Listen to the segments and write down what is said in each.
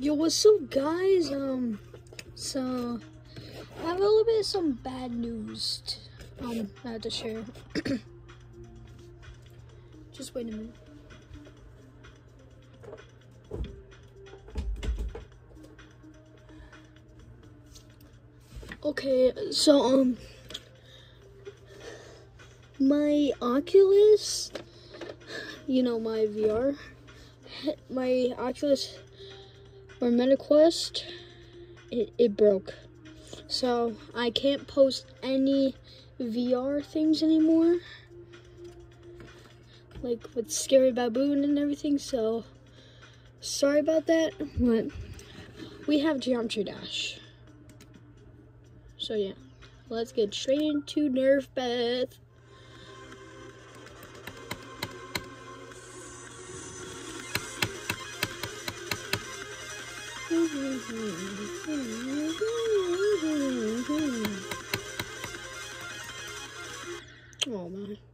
Yo, what's up, guys? Um, so I have a little bit of some bad news. Um, I have to share. Just wait a minute. Okay, so um, my Oculus, you know, my VR, my Oculus or MetaQuest, it, it broke. So I can't post any VR things anymore. Like with Scary Baboon and everything, so sorry about that, but we have Geometry Dash. So yeah, let's get straight into Nerf Bath. Oh man.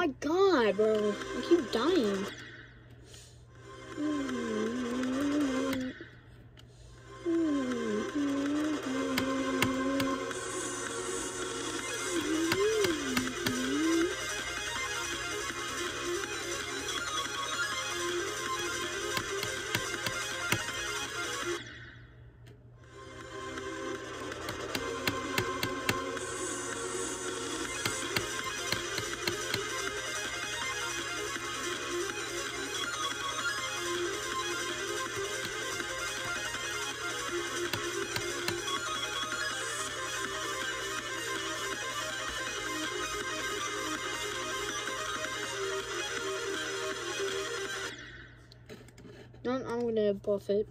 My god, bro. I keep dying. I'm, I'm gonna buff it.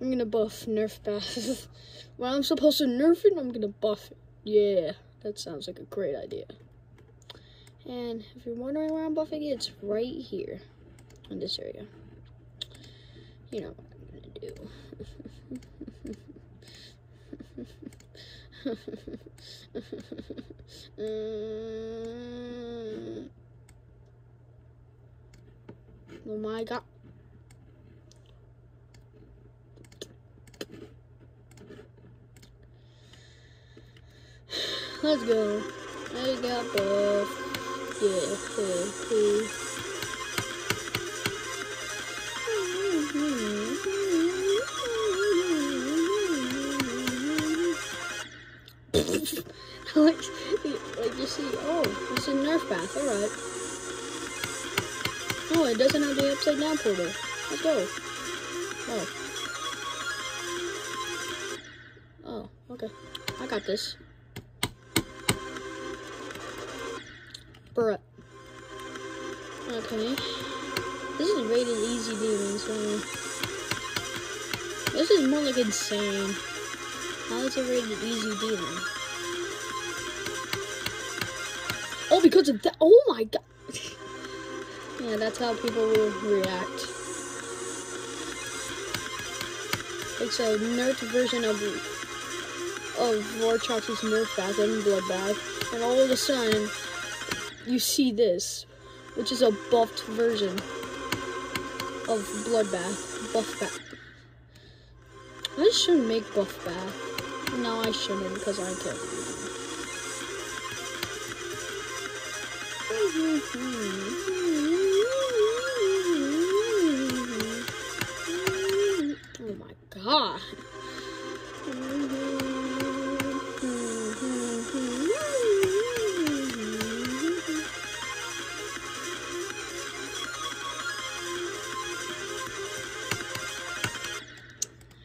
I'm gonna buff Nerf Bass. when I'm supposed to nerf it, I'm gonna buff it. Yeah, that sounds like a great idea. And if you're wondering where I'm buffing it, it's right here in this area. You know what I'm gonna do. oh my god. Let's go. I got both. Yeah, yeah, yeah. like, like you see, oh, it's a Nerf alright. Oh, it doesn't have the upside down portal. Let's go. Oh. Oh, okay. I got this. Insane. How is it rated easy demon? Oh, because of that. Oh my god. yeah, that's how people will react. It's a nerf version of of Vortrox's Nerf Bath and Bloodbath, and all of a sudden, you see this, which is a buffed version of Bloodbath, Buff Bath. I shouldn't make buff bath. No, I shouldn't because I can't. Oh hmm.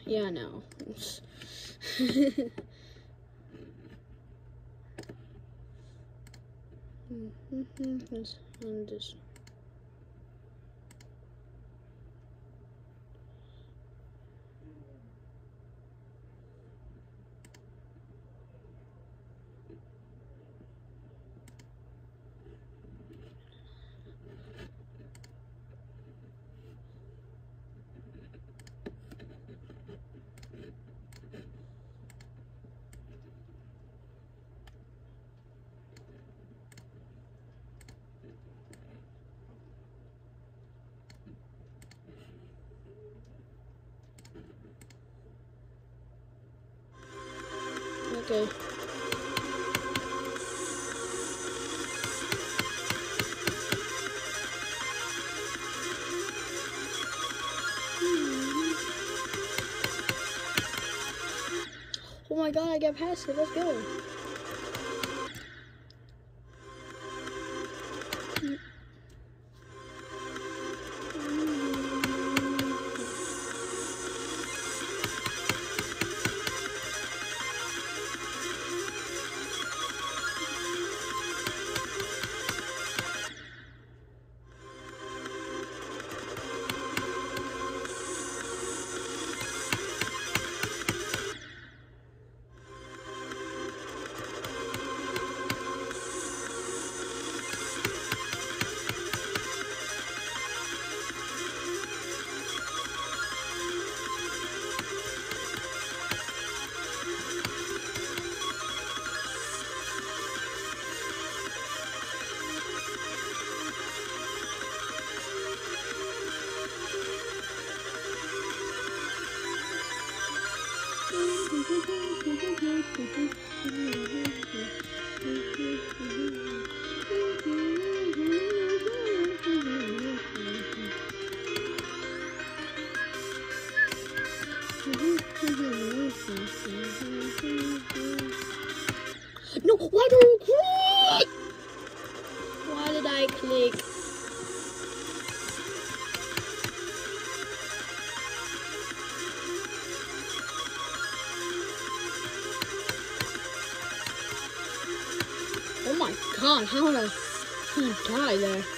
Yeah, I know. Mm-hmm, mm-hmm, mm-hmm. Let's Okay. Oh my god, I got past it. Let's go. No, why do you click? Why did I click? Oh my god, how did I,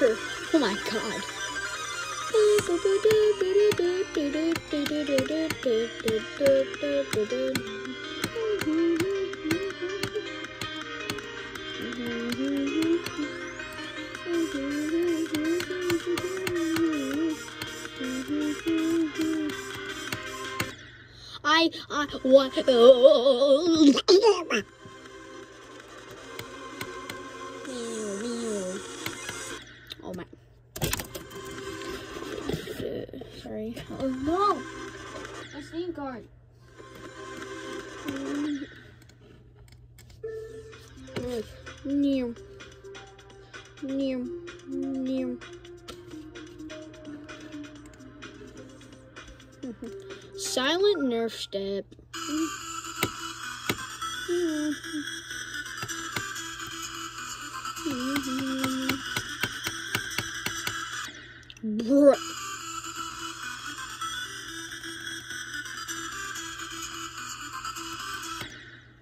There? Oh my god. I, I, what? Oh my. Uh, sorry. Oh no! My steam card. New. New. New. Silent nerf step.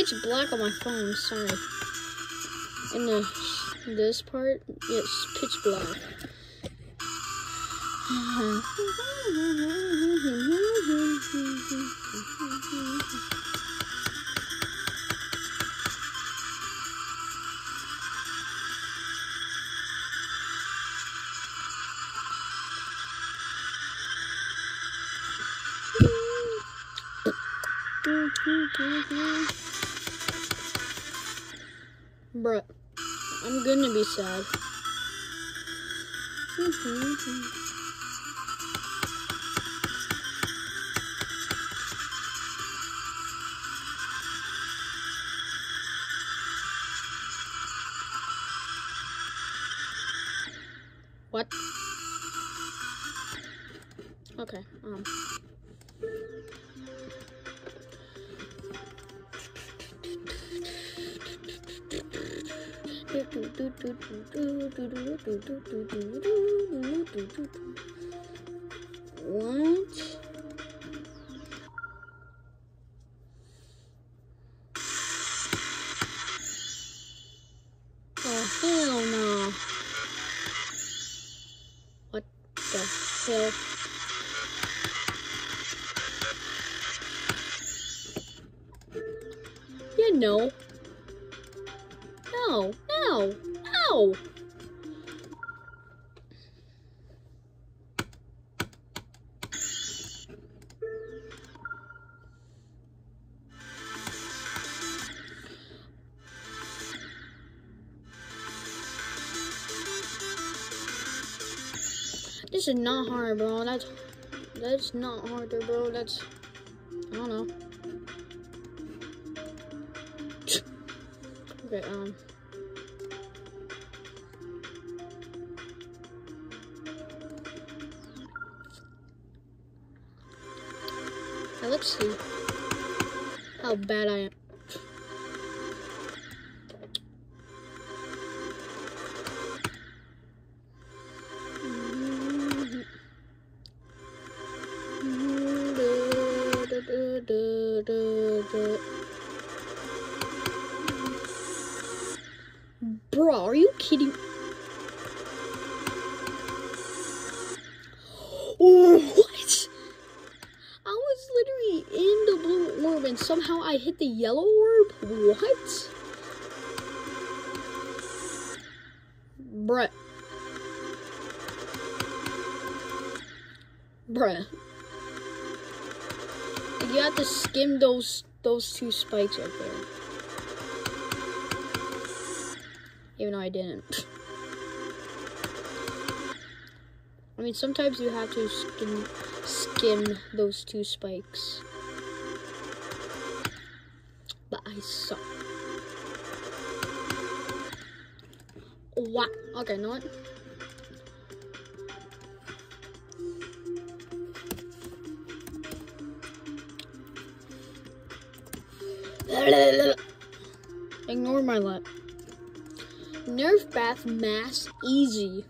it's black on my phone. Sorry. In the this part, it's pitch black. Bruh, I'm gonna be sad. Mm-hmm. What? This is not hard, bro. That's that's not hard, there, bro. That's I don't know. Okay, um. Let's see how bad I am. Was literally in the blue orb and somehow I hit the yellow orb? What? Bruh. Bruh. You have to skim those those two spikes right there. Even though I didn't. I mean, sometimes you have to skim, skim those two spikes. But I suck. What? Okay, know what? Ignore my lap. Nerf bath mass easy.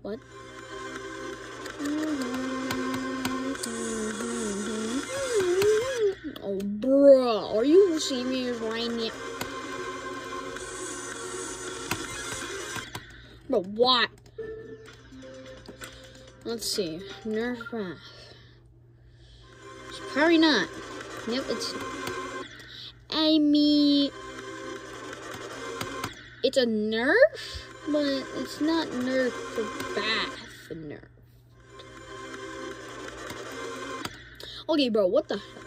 What? Oh, are you serious right now? But what? Let's see. Nerf bath. It's probably not. Yep, it's. Amy... it's a nerf, but it's not nerf for bath nerf. Okay, bro, what the hell?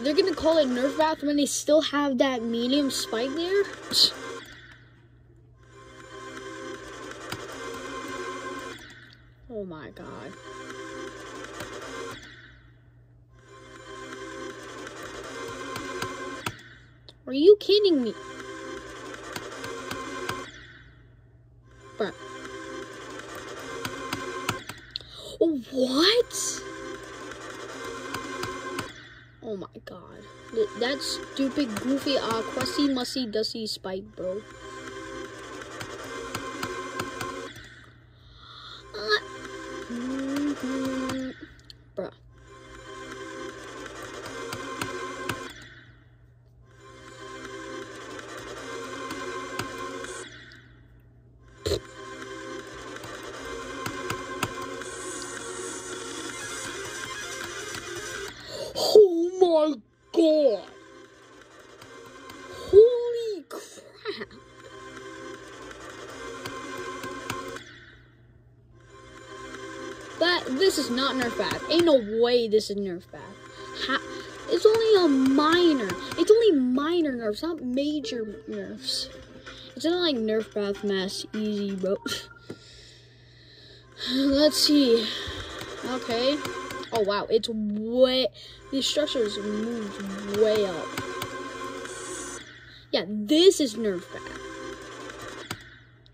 They're gonna call it Nerf Bath when they still have that medium spike there? Oh my god. Are you kidding me? Bruh. Oh, what? Oh my god. That stupid, goofy, uh, crusty, musty, dusty spike, bro. Not Nerf Bath. Ain't no way this is Nerf Bath. Ha it's only a minor. It's only minor nerfs, not major nerfs. It's not like Nerf Bath Mass Easy, bro. Let's see. Okay. Oh wow, it's way these structures moved way up. Yeah, this is Nerf Bath.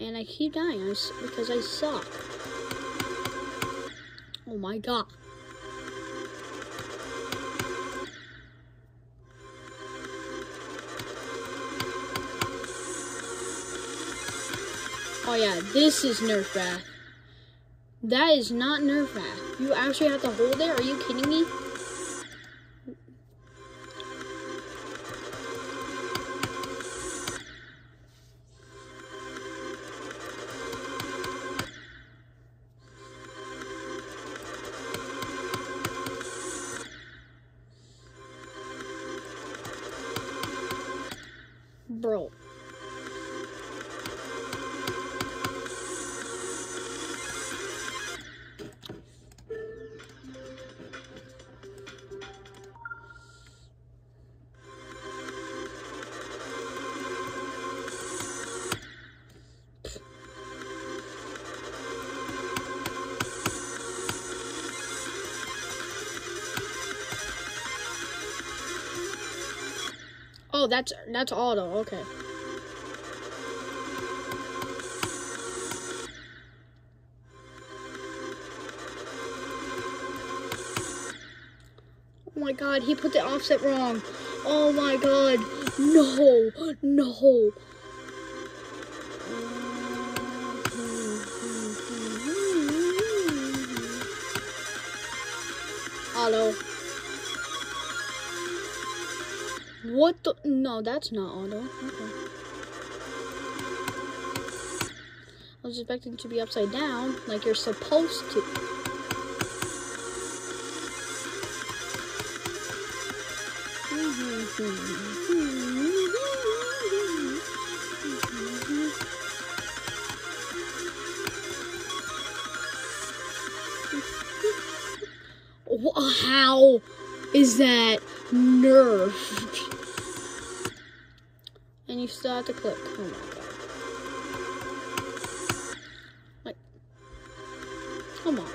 And I keep dying because I suck. Oh my god. Oh yeah, this is Nerf Bath. That is not Nerf Bath. You actually have to hold it? Are you kidding me? Oh, that's that's auto. Okay. Oh my god, he put the offset wrong. Oh my god. No. No. Auto. What the? No, that's not auto. Okay. I was expecting to be upside down, like you're supposed to. How is that nerfed? Still have to click. Oh my god. Like, come on.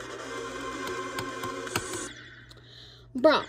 Bro.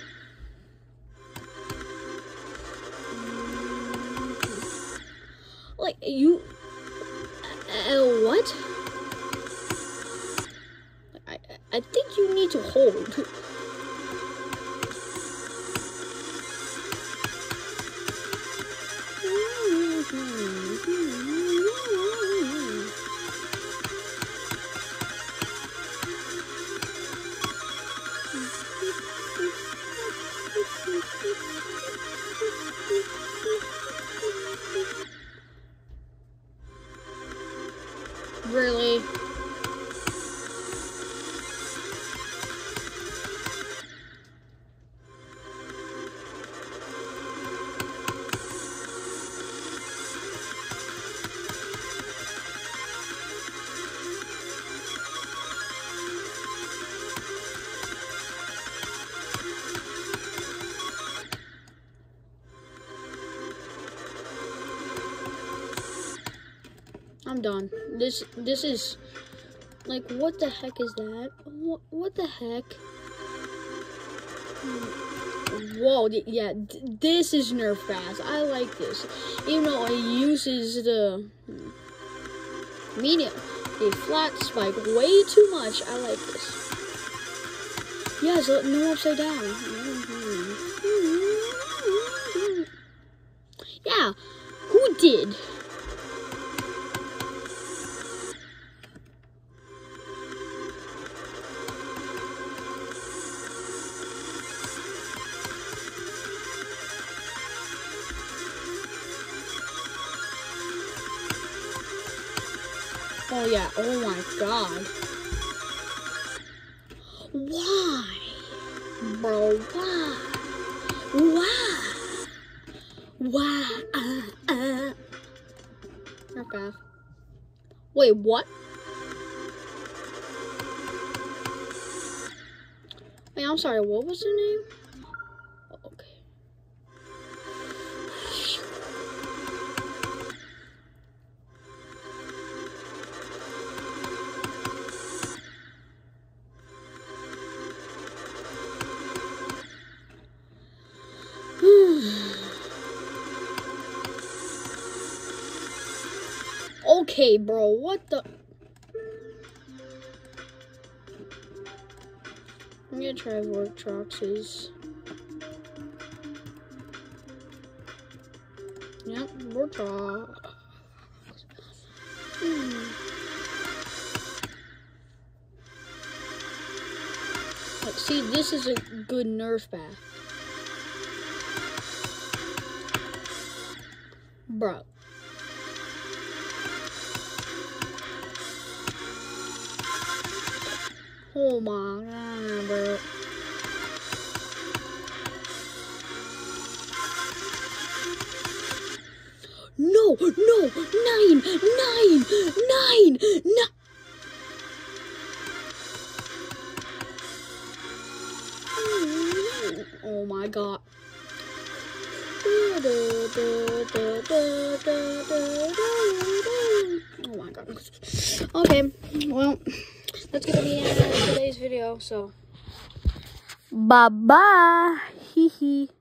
I'm done. This this is like what the heck is that? What what the heck? Whoa, yeah, this is nerf fast. I like this. Even though it uses the medium, a flat spike way too much, I like this. Yeah, so no upside down. Yeah, who did? Yeah, oh my god. Why? Bro, why? Why? Why? Uh, uh. Okay. Wait, what? Wait, I'm sorry, what was the name? Okay, bro. What the? I'm gonna try Vortrox's. Yep, Vortrox. Hmm. Like, see, this is a good nerf bath. Bro. Oh my god, bro. No, no, nine, nine, nine, nine. Oh my god. Oh my god. Okay, well So, bye bye. Hee hee.